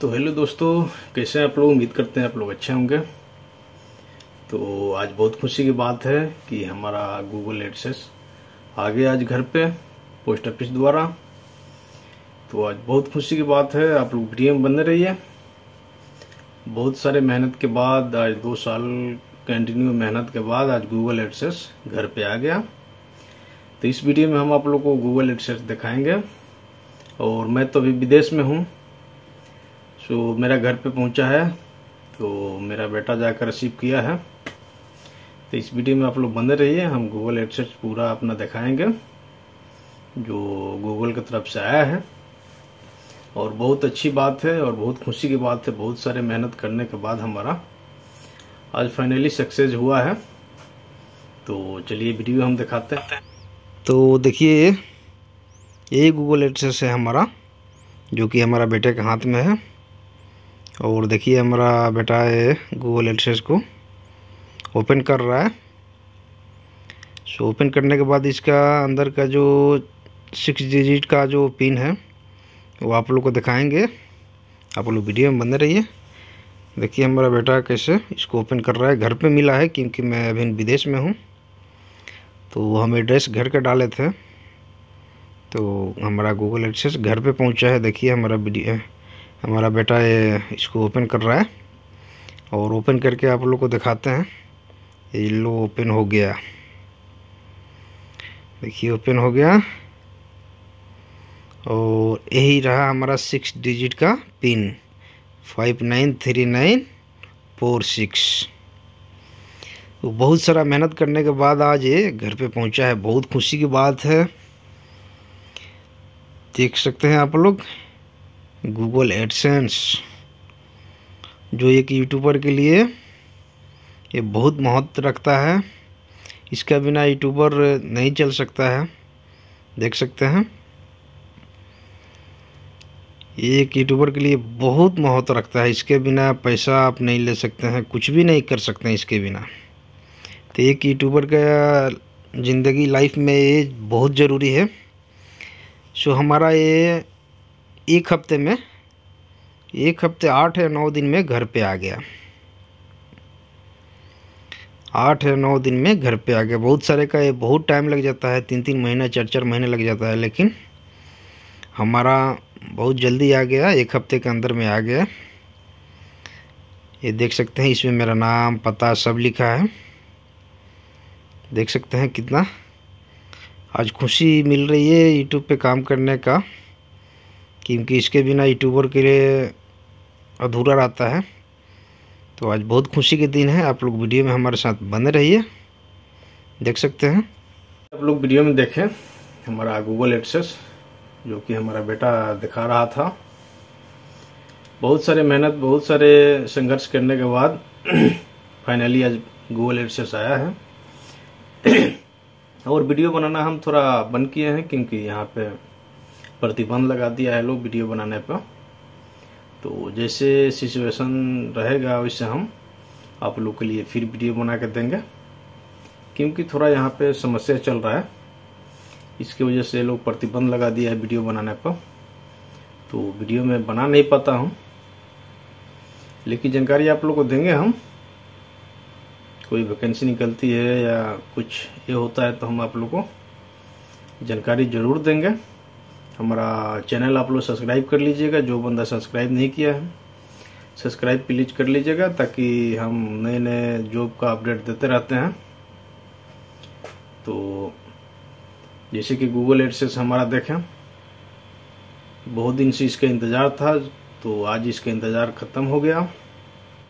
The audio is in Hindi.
तो हेलो दोस्तों, कैसे हैं आप लोग? उम्मीद करते हैं आप लोग अच्छे होंगे। तो आज बहुत खुशी की बात है कि हमारा गूगल एडसेस आ गया आज घर पे पोस्ट ऑफ़िस द्वारा। तो आज बहुत खुशी की बात है, आप लोग वीडियो में बने रहिए। बहुत सारे मेहनत के बाद, आज दो साल कंटिन्यू मेहनत के बाद आज गूगल एडसेस घर पे आ गया। तो इस वीडियो में हम आप लोग को गूगल एडसेस दिखाएँगे। और मैं तो अभी विदेश में हूँ सो मेरा घर पे पहुँचा है तो मेरा बेटा जाकर रिसीव किया है। तो इस वीडियो में आप लोग बने रहिए, हम गूगल एडसेस पूरा अपना दिखाएँगे, जो गूगल की तरफ़ से आया है। और बहुत अच्छी बात है, और बहुत खुशी की बात है, बहुत सारे मेहनत करने के बाद हमारा आज फाइनली सक्सेस हुआ है। तो चलिए वीडियो हम दिखाते हैं। तो देखिए, ये यही गूगल एडसेस है हमारा, जो कि हमारा बेटे के हाथ में है। और देखिए हमारा बेटा ये गूगल एडसेस को ओपन कर रहा है। सो ओपन करने के बाद इसका अंदर का जो सिक्स डिजिट का जो पिन है, वो आप लोग को दिखाएँगे। आप लोग वीडियो में बने रहिए। देखिए हमारा बेटा कैसे इसको ओपन कर रहा है। घर पे मिला है क्योंकि मैं अभी विदेश में हूँ। तो हम एड्रेस घर का डाले थे। तो हमारा गूगल एड्रेस घर पे पहुँचा है। देखिए हमारा वीडियो हमारा बेटा ये इसको ओपन कर रहा है और ओपन करके आप लोग को दिखाते हैं। ये लो ओपन हो गया। देखिए ओपन हो गया। और यही रहा हमारा सिक्स डिजिट का pin five nine three nine four six तो बहुत सारा मेहनत करने के बाद आज ये घर पे पहुँचा है। बहुत खुशी की बात है। देख सकते हैं आप लोग। गूगल एडसेंस जो एक यूट्यूबर के लिए ये बहुत महत्व रखता है। इसका बिना यूट्यूबर नहीं चल सकता है। देख सकते हैं। ये एक यूट्यूबर के लिए बहुत महत्व रखता है। इसके बिना पैसा आप नहीं ले सकते हैं, कुछ भी नहीं कर सकते हैं इसके बिना। तो एक यूट्यूबर का ज़िंदगी लाइफ में ये बहुत ज़रूरी है। सो हमारा ये एक हफ़्ते में, एक हफ़्ते आठ या नौ दिन में घर पे आ गया। आठ या नौ दिन में घर पे आ गया। बहुत सारे का ये बहुत टाइम लग जाता है तीन तीन महीना चार चार महीने लग जाता है, लेकिन हमारा बहुत जल्दी आ गया, एक हफ़्ते के अंदर में आ गया। ये देख सकते हैं, इसमें मेरा नाम, पता सब लिखा है। देख सकते हैं कितना। आज खुशी मिल रही है यूट्यूब पे काम करने का। क्योंकि इसके बिना यूट्यूबर के लिए अधूरा रहता है। तो आज बहुत खुशी के दिन है। आप लोग वीडियो में हमारे साथ बने रहिए। देख सकते हैं। आप लोग वीडियो में देखें हमारा गूगल एडसेस जो कि हमारा बेटा दिखा रहा था। बहुत सारे मेहनत, बहुत सारे संघर्ष करने के बाद फाइनली आज गूगल एडसेस आया है। और वीडियो बनाना हम थोड़ा बंद किए हैं क्योंकि यहाँ पे प्रतिबंध लगा दिया है लोग वीडियो बनाने पर तो जैसे सिचुएशन रहेगा, वैसे हम आप लोग के लिए फिर वीडियो बना के देंगे। क्योंकि थोड़ा यहाँ पे समस्या चल रहा है। इसकी वजह से लोग प्रतिबंध लगा दिया है वीडियो बनाने पर तो वीडियो में बना नहीं पाता हूँ। लेकिन जानकारी आप लोग को देंगे हम। कोई वैकेंसी निकलती है या कुछ ये होता है तो हम आप लोग को जानकारी ज़रूर देंगे। हमारा चैनल आप लोग सब्सक्राइब कर लीजिएगा, जो बंदा सब्सक्राइब नहीं किया है, सब्सक्राइब प्लीज़ कर लीजिएगा, ताकि हम नए नए जॉब का अपडेट देते रहते हैं। तो जैसे कि गूगल एडसेस हमारा देखें, बहुत दिन से इसका इंतज़ार था तो आज इसका इंतज़ार ख़त्म हो गया।